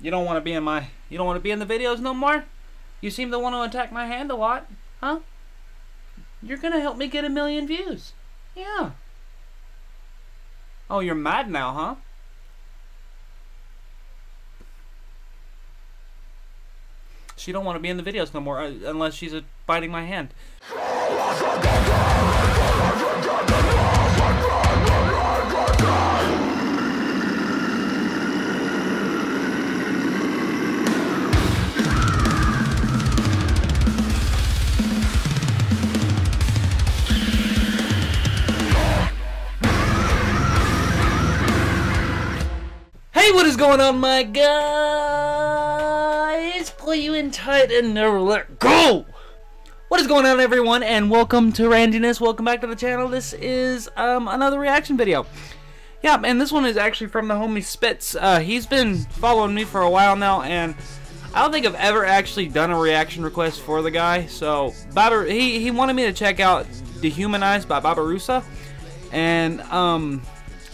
You don't want to be in my. You don't want to be in the videos no more. You seem to want to attack my hand a lot, huh? You're gonna help me get a million views. Yeah. Oh, you're mad now, huh? She don't want to be in the videos no more uh, unless she's biting my hand. Hey, what is going on, my guys? Pull you in tight and never let go. What is going on, everyone? And welcome to Randyness. Welcome back to the channel. This is um, another reaction video. Yeah, and this one is actually from the homie Spitz. Uh, he's been following me for a while now, and I don't think I've ever actually done a reaction request for the guy. So, Baba, he he wanted me to check out Dehumanized by Babirusa, and um.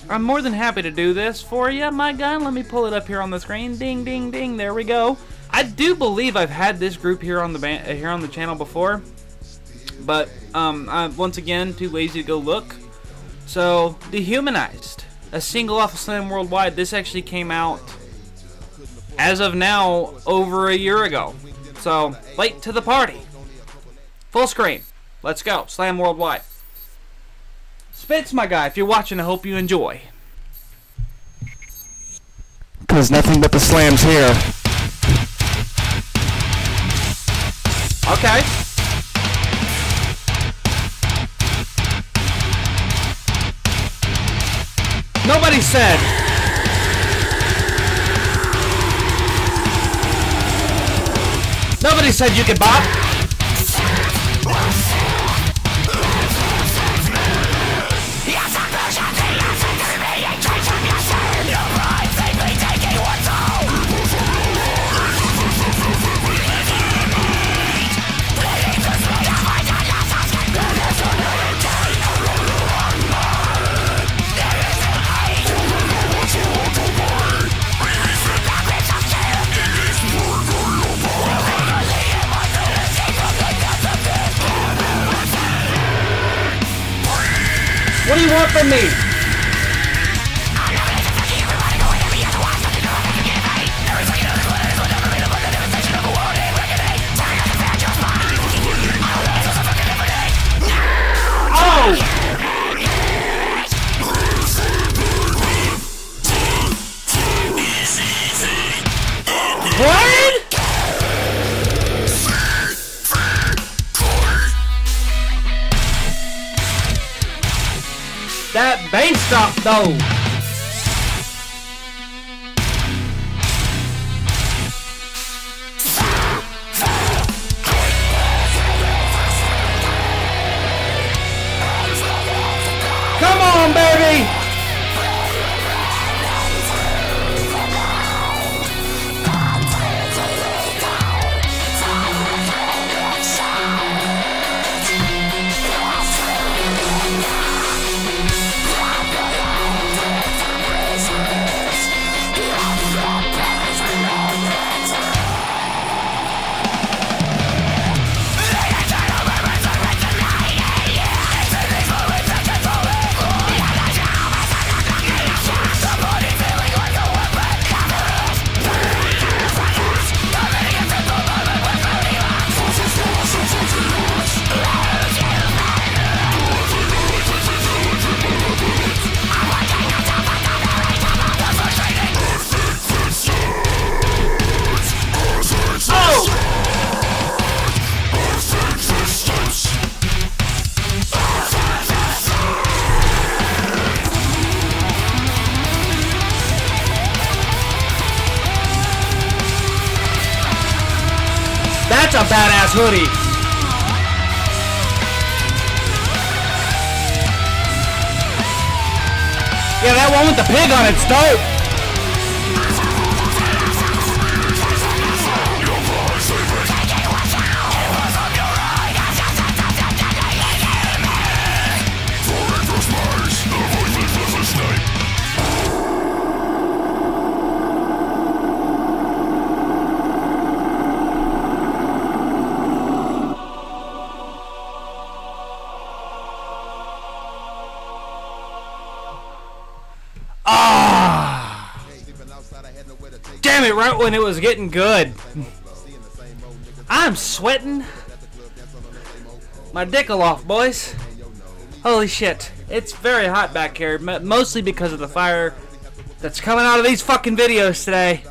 I'm more than happy to do this for you, my guy. Let me pull it up here on the screen. Ding, ding, ding. There we go. I do believe I've had this group here on the band, here on the channel before, but um, I'm once again too lazy to go look. So, Dehumanized, a single off of Slam Worldwide. This actually came out as of now over a year ago. So, late to the party. Full screen. Let's go. Slam Worldwide. Spitz, my guy, if you're watching, I hope you enjoy. Cause nothing but the slams here. Okay. Nobody said. Nobody said you could bop. What want from me? That bass drop though. That's a badass hoodie. Yeah, that one with the pig on it's dope. Ah! Damn it, right when it was getting good. I'm sweating. My dick'll off, boys. Holy shit. It's very hot back here, mostly because of the fire that's coming out of these fucking videos today.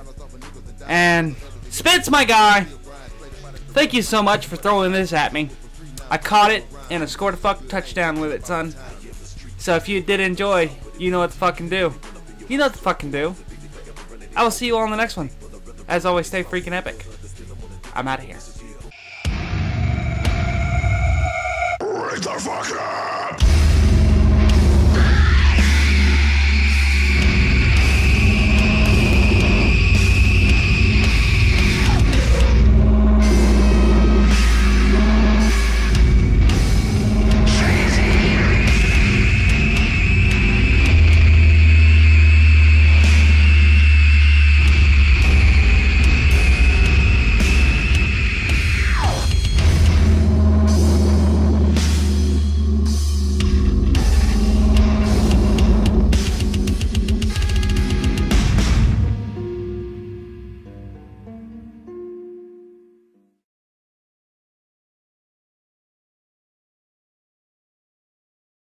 And Spitz, my guy, thank you so much for throwing this at me. I caught it and I scored a fucking touchdown with it, son. So if you did enjoy, you know what to fucking do. You know what to fucking do. I will see you all in the next one. As always, stay freaking epic. I'm out of here.